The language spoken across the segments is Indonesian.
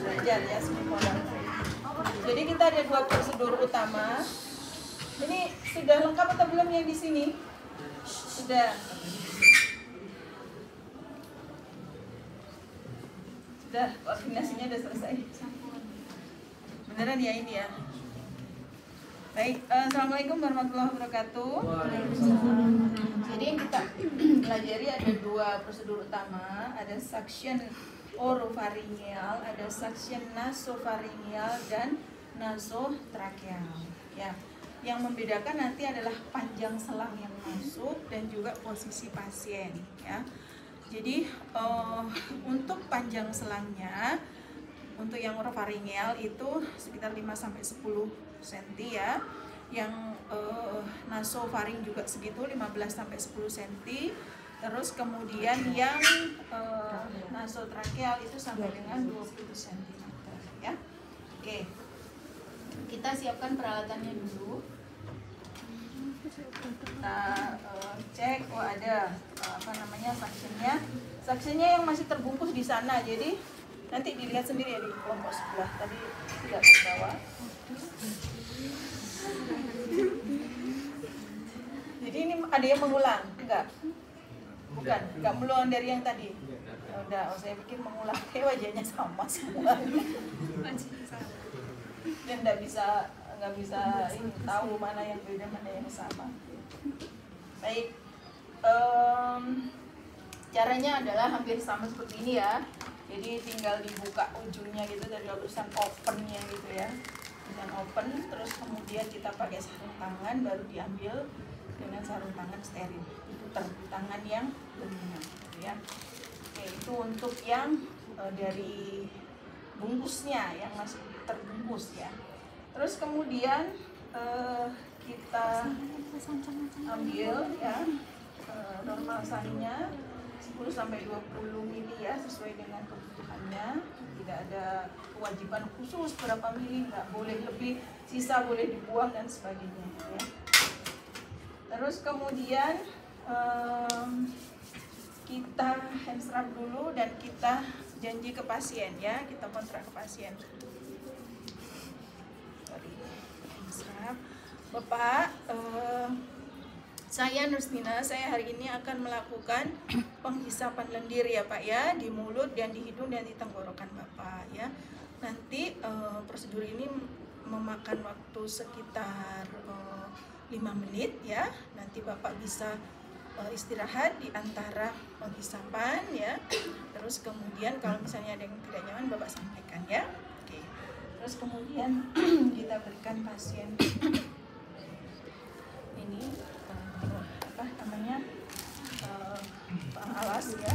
belajar ya semikolon. Jadi kita ada dua prosedur utama. Ini sudah lengkap atau belum yang di sini? Sudah. Sudah, koordinasinya sudah selesai. Beneran ya ini ya? Baik, eh, Assalamualaikum warahmatullahi wabarakatuh. Jadi yang kita pelajari ada dua prosedur utama, ada suction oropharyngeal, ada suction nasopharyngeal dan nasotracheal. Ya, yang membedakan nanti adalah panjang selang yang masuk dan juga posisi pasien. Ya, jadi eh, untuk panjang selangnya, untuk yang oropharyngeal itu sekitar 5 sampai 10 cm ya. Yang eh, nasofaring juga segitu 15 sampai 10 cm. Terus kemudian yang eh, nasotracheal itu sampai dengan 20 cm ya. Oke. Kita siapkan peralatannya dulu. Kita eh, cek oh ada eh, apa namanya suctionnya. Suctionnya yang masih terbungkus di sana. Jadi nanti dilihat sendiri ya di kelompok sebelah tadi tidak terbawa. Jadi ini ada yang mengulang, enggak? Bukan, enggak mengulang dari yang tadi. Ya udah, oh, saya pikir mengulang, wajahnya sama semua. Dan enggak bisa nggak bisa ini tahu mana yang beda mana yang sama. Baik, Em, caranya adalah hampir sama seperti ini ya. Jadi tinggal dibuka ujungnya gitu dari tulisan opennya gitu ya. Tulisan open, terus kemudian kita pakai sarung tangan baru diambil dengan sarung tangan steril. Di tangan yang dominan gitu ya. Oke, itu untuk yang eh, dari bungkusnya yang masih terbungkus ya. Terus kemudian eh, kita ambil ya eh, normal saninya 10 sampai 20 mili ya sesuai dengan kebutuhannya. Tidak ada kewajiban khusus berapa mili, nggak boleh lebih, sisa boleh dibuang dan sebagainya ya. Terus kemudian em, kita scrub dulu dan kita janji ke pasien ya, kita kontrak ke pasien. Bapak, eh, saya Nustina, saya hari ini akan melakukan penghisapan lendir ya Pak ya di mulut dan di hidung dan di tenggorokan Bapak ya. Nanti eh, prosedur ini memakan waktu sekitar eh, 5 menit ya. Nanti Bapak bisa istirahat di antara penghisapan ya. Terus kemudian kalau misalnya ada yang tidak nyaman Bapak sampaikan ya. Oke. Terus kemudian kita berikan pasien ini eh, apa namanya eh, alas ya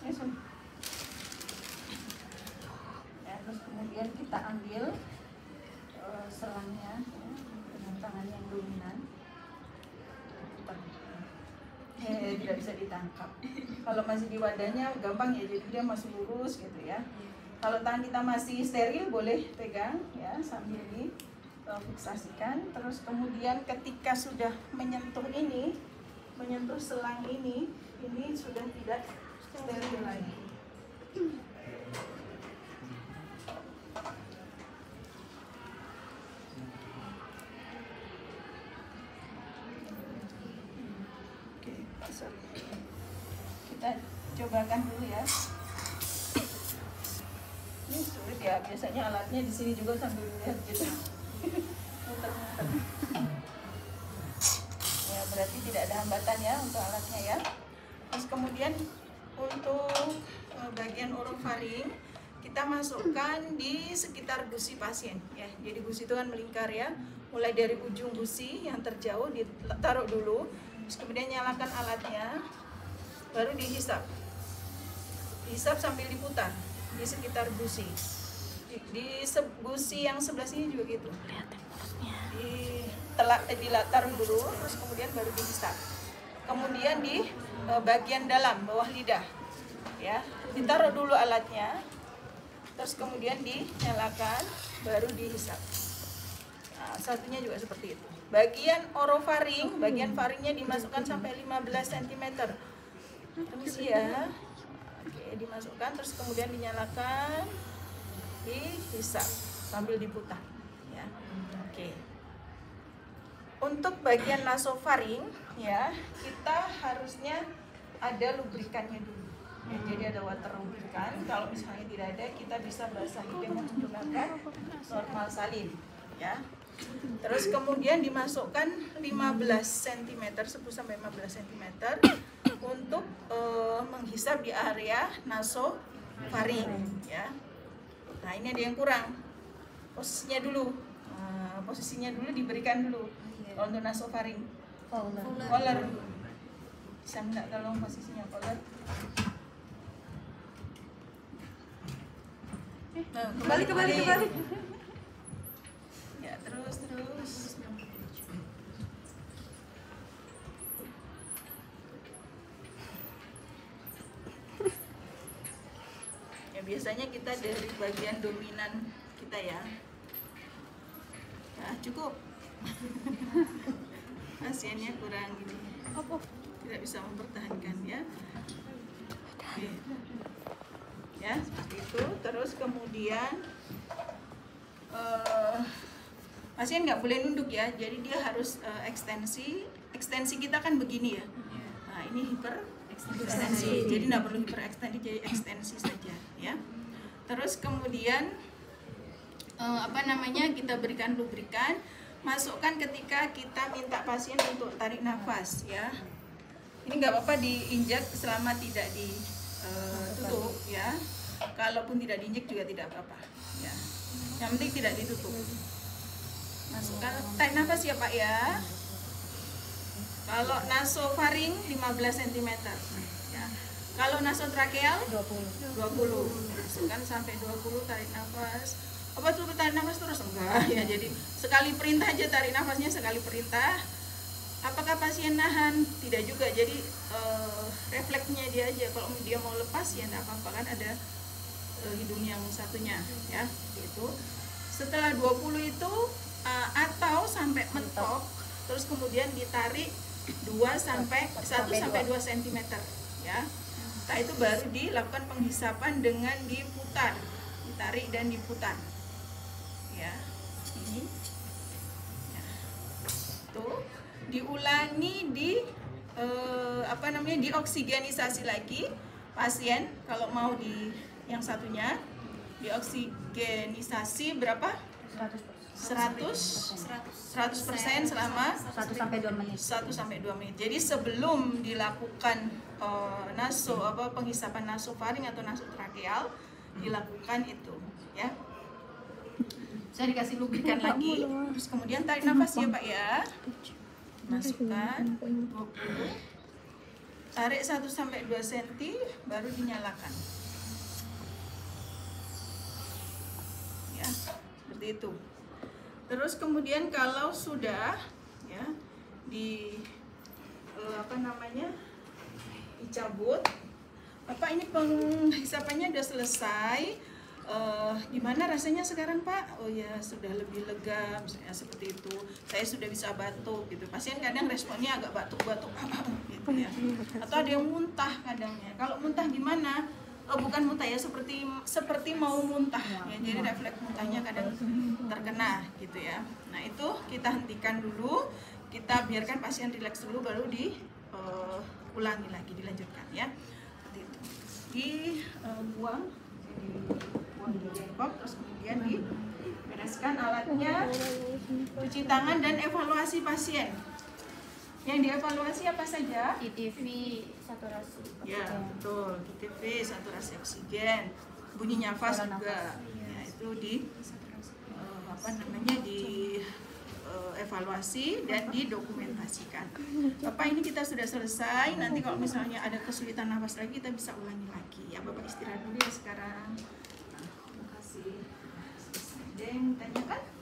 Ya, Sun. Ya, terus kemudian kita ambil eh, selangnya ya, dengan tangan yang dominan. Eh, tidak bisa ditangkap. Kalau masih di wadahnya gampang ya, jadi dia masih lurus gitu ya. Kalau tangan kita masih steril boleh pegang ya sambil di eh, fiksasikan. Terus kemudian ketika sudah menyentuh ini, menyentuh selang ini, ini sudah tidak steril lagi. cobakan dulu ya. Ini sulit ya, biasanya alatnya di sini juga sambil lihat gitu. Muter-muter. Ya, berarti tidak ada hambatan ya untuk alatnya ya. Terus kemudian untuk eh, bagian orofaring kita masukkan di sekitar gusi pasien ya. Jadi gusi itu kan melingkar ya. Mulai dari ujung gusi yang terjauh ditaruh dulu, terus kemudian nyalakan alatnya, baru dihisap. Dihisap sambil diputar di sekitar gusi. Di, di gusi yang sebelah sini juga gitu. Di telak eh, dilatar dulu, terus kemudian baru dihisap. Kemudian di eh, bagian dalam bawah lidah, ya ditaruh dulu alatnya, terus kemudian dinyalakan baru dihisap nah, satunya juga seperti itu bagian orofaring bagian faringnya dimasukkan sampai 15 cm permisi ya oke dimasukkan terus kemudian dinyalakan. Dihisap sambil diputar ya. Oke. Untuk bagian nasofaring ya kita harusnya ada lubrikannya dulu. Ya, jadi ada water lubrikan. Kalau misalnya tidak ada kita bisa basahi dengan menggunakan normal salin ya terus kemudian dimasukkan 15 cm 10 sampai 15 cm untuk uh, menghisap di area nasofaring ya. Nah ini ada yang kurang. Posisinya dulu. Uh, posisinya dulu diberikan dulu kalau untuk nasofaring. Collar bisa enggak tolong posisinya collar Nah, kembali kembali kembali. Ya, terus terus. Ya biasanya kita dari bagian dominan kita ya. Ya, cukup. Pasiennya kurang gini. Tidak bisa mempertahankan ya. Oke ya seperti itu. Terus kemudian uh, pasien nggak boleh nunduk ya. Jadi dia harus uh, ekstensi. Ekstensi kita kan begini ya. Nah ini hiper ekstensi. Jadi nggak perlu hiper ekstensi jadi ekstensi saja ya terus kemudian uh, apa namanya kita berikan lubrikan masukkan ketika kita minta pasien untuk tarik nafas ya. Ini nggak apa-apa diinjak selama tidak di uh, tutup ya. Kalaupun tidak diinjek juga tidak apa-apa ya. Yang penting tidak ditutup. Masukkan tarik nafas ya pak ya. Kalau nasofaring 15 cm kalau nasotrakeal 20 20 masukkan sampai 20 tarik nafas. Apa tuh tarik nafas terus? Enggak. Ya jadi sekali perintah aja tarik nafasnya sekali perintah. Apakah pasien nahan? Tidak juga. Jadi uh, refleksnya dia aja. Kalau dia mau lepas ya tidak apa-apa. Kan ada uh, hidung yang satunya ya itu setelah 20 itu uh, atau sampai mentok. terus kemudian ditarik 2 sampai 1 sampai 2 cm ya setelah itu baru dilakukan penghisapan dengan diputar ditarik dan diputar. Ya. Ini ya. tuh diulangi di eh, apa namanya dioksigenisasi lagi pasien kalau mau di yang satunya. Dioksigenisasi berapa? 100 100 persen selama 1 sampai 2 menit. 1 sampai 2 menit. Jadi sebelum dilakukan uh, naso apa penghisapan nasofaring atau nasotrakeal dilakukan itu ya. Saya dikasih lubrikan lagi. Terus kemudian tarik nafas ya pak ya. Masukkan. 20 tarik 1 sampai 2 cm baru dinyalakan. Ya seperti itu terus kemudian kalau sudah ya di eh, apa namanya dicabut apa ini penghisapannya sudah selesai uh, gimana rasanya sekarang Pak? Oh ya sudah lebih lega misalnya seperti itu. Saya sudah bisa batuk gitu. Pasien kadang responnya agak batuk-batuk gitu ya. Atau ada yang muntah kadangnya. Kalau muntah gimana? Oh, bukan muntah ya seperti seperti mau muntah ya. Jadi refleks muntahnya kadang terkena gitu ya. Nah, itu kita hentikan dulu. Kita biarkan pasien rileks dulu baru di uh, ulangi lagi dilanjutkan ya. Seperti itu. Di uh, buang buang di terus kemudian dibereskan alatnya cuci tangan dan evaluasi pasien Yang dievaluasi apa saja? ITV saturasi Ya, oksigen. betul. ITP, saturasi oksigen, bunyi nafas Saluran juga. nafas, iya. Ya, itu di eh, apa namanya di eh, evaluasi dan didokumentasikan. Bapak ini kita sudah selesai. Nanti kalau misalnya ada kesulitan nafas lagi kita bisa ulangi lagi. Ya, Bapak istirahat dulu ya sekarang. Terima kasih. Ada yang ditanyakan?